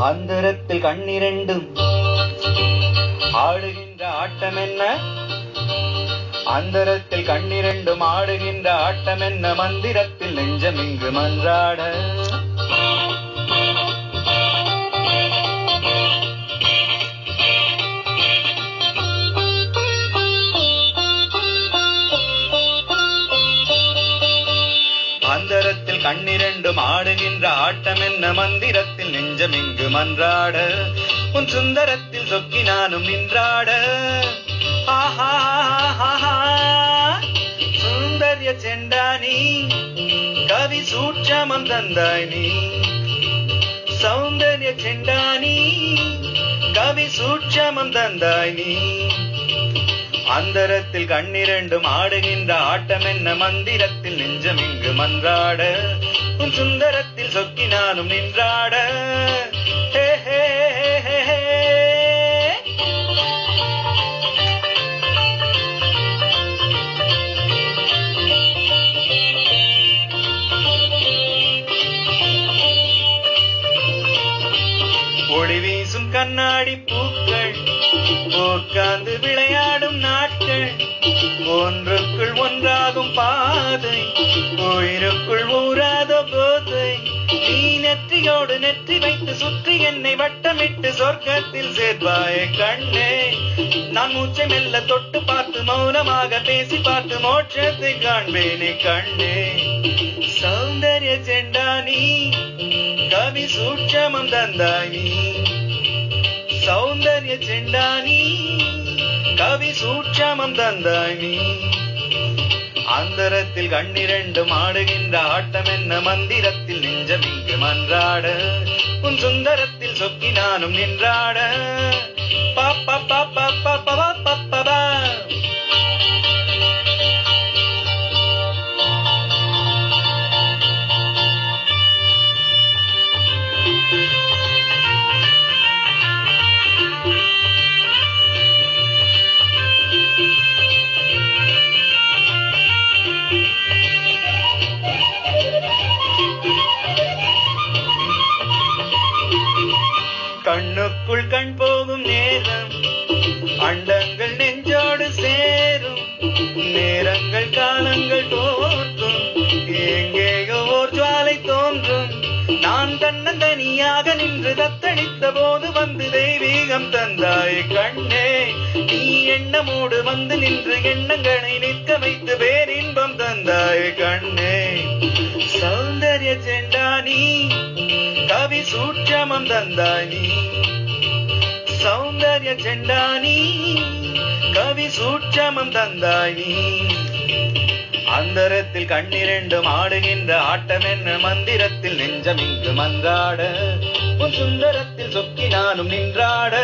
அந்தரத்தில் கண்ணிரண்டும். ஆடுகின்ற ஆட்டம் என்ன அந்தரத்தில் கண்ணிரண்டும். ஆடுகின்ற ஆட்டம் என்ன மந்திரத்தில் நெஞ்சம் இங்கு மன்றாட. கண்ணிரண்டும் ஆடுகின்ற ஆட்டம் என்ன மந்திரத்தில் நெஞ்சம் இங்கு மன்றாட? உன் சுந்தரத்தில் சொக்கி நானும் நின்றாட. ஆஹா சுந்தரிய செண்டானி கவி சூட்சமம் தந்தாய் நீ சௌந்தரிய செண்டானி கவி சூட்சமம் தந்தாய் நீ அந்தரத்தில் கண்ணிரண்டும் ஆடுகின்ற ஆட்டம் என்ன மந்திரத்தில் நெஞ்சம் இங்கு மன்றாட? உன் சுந்தரத்தில் சொக்கினானும் நின்றாட? ஒளி வீசும் கண்ணாடி பூக்கள் உட்கார்ந்து விளையாடும் நாட்கள். ஒன்றுக்குள் ஒன்றாகும் பாதை. உயிருக்குள் ஊராத போதை. நீ நெற்றியோடு நெற்றி வைத்து சுற்றி என்னை வட்டமிட்டு சொர்க்கத்தில் சேர்வாயே கண்ணே. நான் மூச்சை மெல்ல தொட்டு பார்த்து மௌனமாக பேசி பார்த்து மோட்சத்தை காண்பேனே கண்ணே. சௌந்தர்ய செண்டா நீ கவி சூட்சமம் தந்தானி சௌந்தர்ய செண்டானி கவி சூட்சமம் தந்தானி அந்தரத்தில் கண்ணிரண்டும் ஆடுகின்ற ஆட்டம் என்ன மந்திரத்தில் நெஞ்சம் இங்கு மன்றாட உன் சுந்தரத்தில் சொக்கி நானும் நின்றாட பாப்பா பாப்பா பாப்பா பாப்பா கண்ணுக்குள் கண் போகும் நேரம். அண்டங்கள் நெஞ்சோடு சேரும். நேரங்கள் காலங்கள் தோற்றும் எங்கேயோ ஓர் ஜுவாலை தோன்றும். நான் தன்னந்தனியாக நின்று தத்தளித்த போது வந்து தெய்வீகம் தந்தாய் கண்ணே. நீ எண்ணமோடு வந்து நின்று எண்ணங்களை நிற்க வைத்து பேரின்பம் தந்தாய் கண்ணே. சௌந்தர்ய செண்டானி கவி சூட்சமம் தந்தாய் நீ. சௌந்தர்ய செண்டானி கவி சூட்சமம் தந்தானி அந்தரத்தில் கண்ணிரண்டும் ஆடுகின்ற ஆட்டம் என்ன மந்திரத்தில் நெஞ்சம் இங்கு மன்றாட உன் சுந்தரத்தில் சொக்கி நானும் நின்றாட